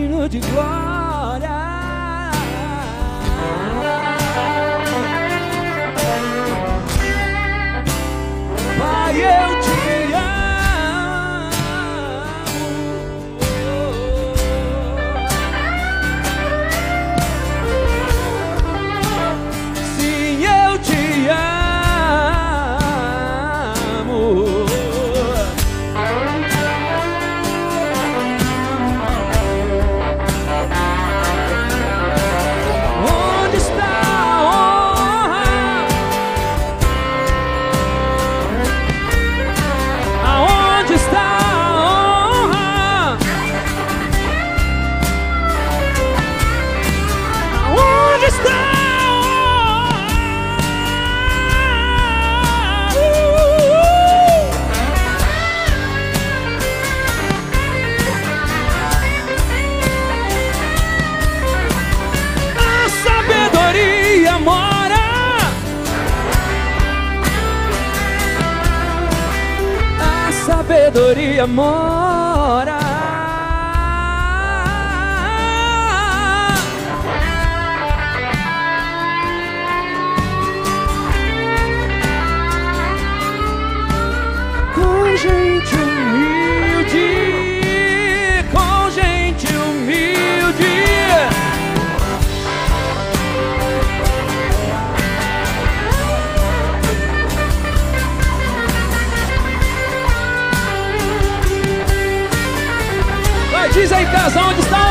digno de glória. Pai, eu te sabedoria mora. Diz aí, casa, onde está